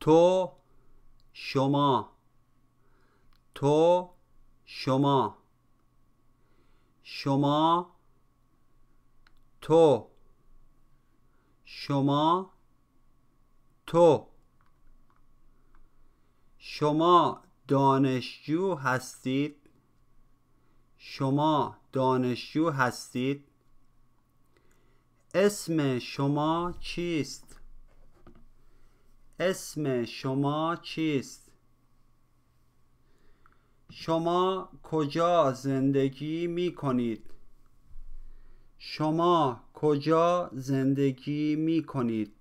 تو شما. تو شما. شما تو. شما تو. شما دانشجو هستید. شما دانشجو هستید. اسم شما چیست؟ اسم شما چیست؟ شما کجا زندگی می کنید شما کجا زندگی می کنید